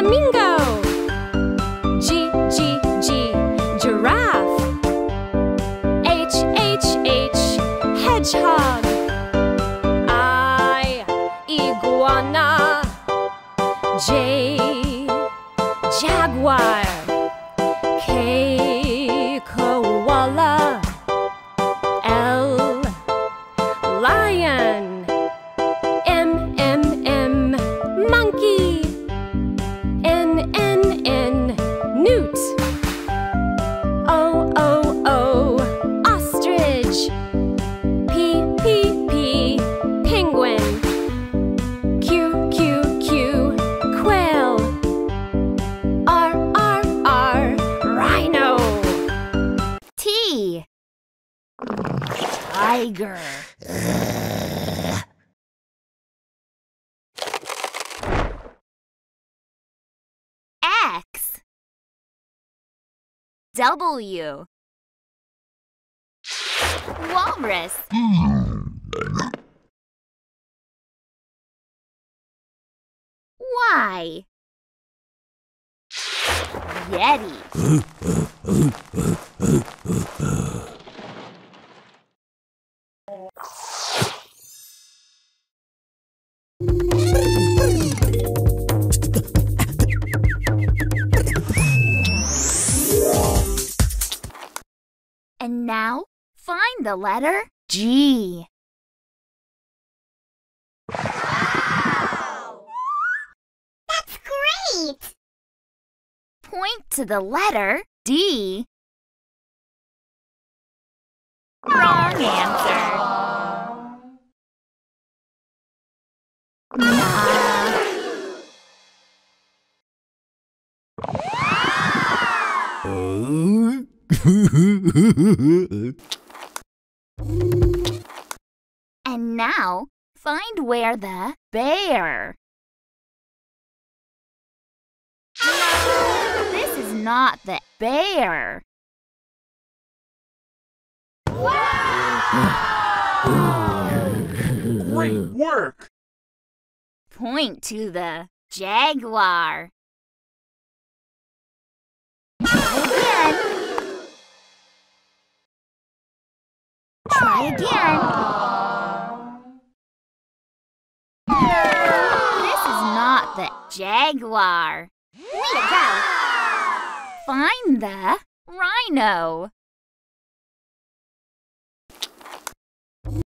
Flamingo. G, G, G. Giraffe. H, H, H. Hedgehog. I Iguana. J Tiger. X. W. Walrus. Y. Yeti. now, find the letter G. Wow! That's great! Point to the letter D. Wrong answer. Nah. Uh. And now, find where the bear. This is not the bear. Great work! Point to the jaguar. Again. This is not the jaguar. Way to go! Find the rhino.